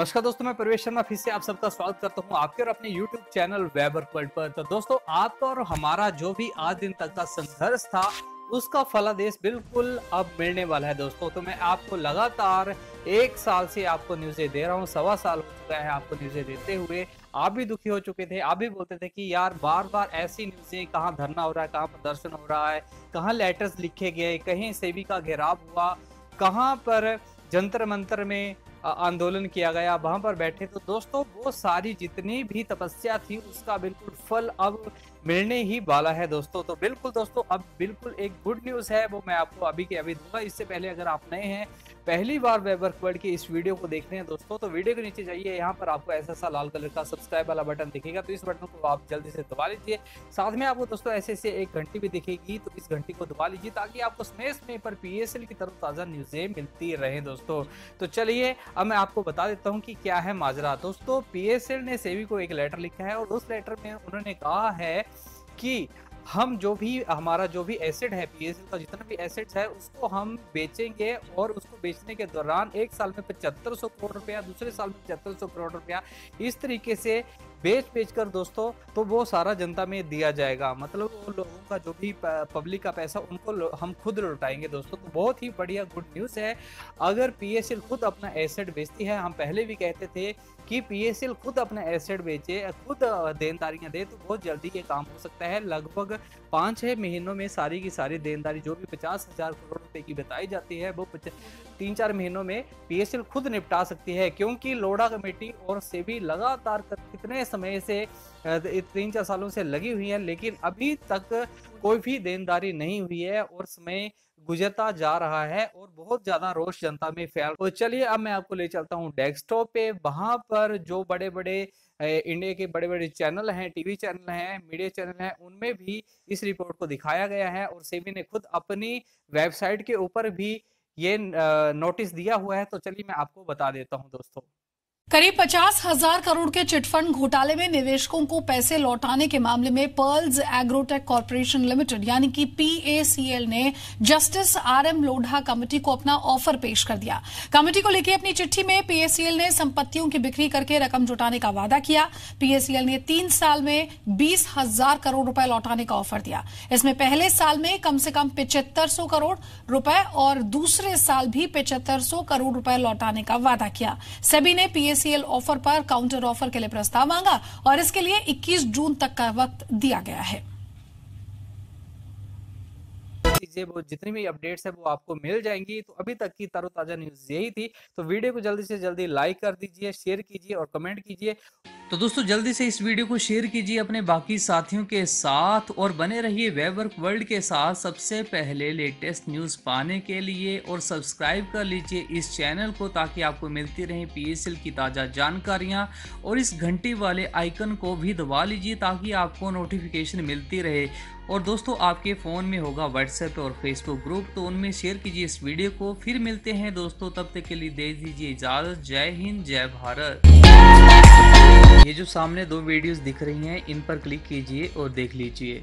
नमस्कार दोस्तों, मैं प्रवेश शर्मा फिर से आप सबका स्वागत करता हूँ आपके और अपने YouTube चैनल वेबर वर्ल्ड पर। तो दोस्तों, आपका और हमारा जो भी आज दिन तक का संघर्ष था, उसका फलादेश बिल्कुल अब मिलने वाला है दोस्तों। तो मैं आपको लगातार एक साल से आपको न्यूज़ें दे रहा हूँ, सवा साल हो चुका है आपको न्यूज़ें देते हुए। आप भी दुखी हो चुके थे, आप भी बोलते थे कि यार बार बार ऐसी न्यूज़ें कहाँ धरना हो रहा है, कहाँ प्रदर्शन हो रहा है, कहाँ लेटर्स लिखे गए, कहीं सेवी का घेराव हुआ, कहाँ पर जंतर मंतर में आंदोलन किया गया। वहाँ पर बैठे तो दोस्तों वो सारी जितनी भी तपस्या थी, उसका बिल्कुल फल अब मिलने ही वाला है दोस्तों। तो बिल्कुल दोस्तों, अब बिल्कुल एक गुड न्यूज़ है, वो मैं आपको अभी के अभी दूँगा। इससे पहले अगर आप नए हैं, पहली बार वेबर वर्ड की इस वीडियो को देख रहे हैं दोस्तों तो वीडियो के नीचे जाइए। यहाँ पर आपको ऐसा सा लाल कलर का सब्सक्राइब वाला बटन दिखेगा तो इस बटन को आप जल्दी से दबा लीजिए। साथ में आपको दोस्तों ऐसे ऐसे एक घंटी भी दिखेगी तो इस घंटी को दबा लीजिए, ताकि आपको समय समय पर पी की तरफ़ ताज़ा न्यूज़ें मिलती रहे दोस्तों। तो चलिए, अब मैं आपको बता देता हूँ कि क्या है माजरा। दोस्तों पीएसएल ने सेवी को एक लेटर लिखा है और उस लेटर में उन्होंने कहा है कि हम जो भी, हमारा जो भी एसेट है पीएसएल का जितना भी एसेट्स है, उसको हम बेचेंगे और उसको बेचने के दौरान एक साल में पचहत्तर सौ करोड़ रुपया, दूसरे साल में पचहत्तर सौ करोड़ रुपया, इस तरीके से बेच बेच कर दोस्तों तो वो सारा जनता में दिया जाएगा। मतलब वो लोगों का जो भी पब्लिक का पैसा, उनको हम खुद लौटाएँगे दोस्तों। तो बहुत ही बढ़िया गुड न्यूज़ है। अगर पीएसएल खुद अपना एसेट बेचती है, हम पहले भी कहते थे कि पीएसएल खुद अपना एसेट बेचे, खुद देनदारियाँ दे तो बहुत जल्दी ये काम हो सकता है। लगभग पाँच छः महीनों में सारी की सारी देनदारी, जो भी पचास हज़ार करोड़ रुपए की बताई जाती है, वो तीन चार महीनों में पीएसएल खुद निपटा सकती है, क्योंकि लोढ़ा कमेटी और सेबी लगातार कितने समय से तीन चार सालों से लगी हुई है, लेकिन अभी तक कोई भी देनदारी नहीं हुई है और समय गुजरता जा रहा है और बहुत ज़्यादा रोष जनता में फैल तो चलिए अब मैं आपको ले चलता हूँ डेस्कटॉप पे। वहाँ पर जो बड़े बड़े इंडिया के बड़े बड़े चैनल हैं, टीवी चैनल हैं, मीडिया चैनल हैं, उनमें भी इस रिपोर्ट को दिखाया गया है और सेबी ने खुद अपनी वेबसाइट के ऊपर भी ये नोटिस दिया हुआ है। तो चलिए मैं आपको बता देता हूँ दोस्तों। करीब पचास हज़ार करोड़ के चिटफंड घोटाले में निवेशकों को पैसे लौटाने के मामले में पर्ल्स एग्रोटेक कॉरपोरेशन लिमिटेड, यानी कि पीएसीएल ने justice R M Lodha committee को अपना ऑफ़र पेश कर दिया। कमेटी को लेकर अपनी चिट्ठी में पीएसीएल ने संपत्तियों की बिक्री करके रकम जुटाने का वादा किया। पीएसीएल ने तीन साल में बीस हज़ार करोड़ रुपये लौटाने का ऑफ़र दिया। इसमें पहले साल में कम से कम पिचहत्तर करोड़ रुपये और दूसरे साल भी पिचहत्तर करोड़ रुपये लौटाने का वादा किया। सभी ने पीएस पीसीएल ऑफ़र पर, काउंटर ऑफ़र के लिए प्रस्ताव मांगा और इसके लिए 21 जून तक का वक्त दिया गया है। वो जितनी भी अपडेट्स है वो आपको मिल जाएँगी। तो अभी तक की तरोताजा न्यूज़ यही थी। तो वीडियो को जल्दी से जल्दी लाइक कर दीजिए, शेयर कीजिए और कमेंट कीजिए। तो दोस्तों, जल्दी से इस वीडियो को शेयर कीजिए अपने बाकी साथियों के साथ और बने रहिए वेबवर्क वर्ल्ड के साथ सबसे पहले लेटेस्ट न्यूज़ पाने के लिए और सब्सक्राइब कर लीजिए इस चैनल को ताकि आपको मिलती रहे पीएसएल की ताज़ा जानकारियाँ और इस घंटी वाले आइकन को भी दबा लीजिए ताकि आपको नोटिफिकेशन मिलती रहे। और दोस्तों, आपके फ़ोन में होगा व्हाट्सएप और फेसबुक ग्रुप तो उनमें शेयर कीजिए इस वीडियो को। फिर मिलते हैं दोस्तों, तब तक के लिए दे दीजिए इजाज़त। जय हिंद, जय भारत। जो सामने दो वीडियोस दिख रही हैं इन पर क्लिक कीजिए और देख लीजिए।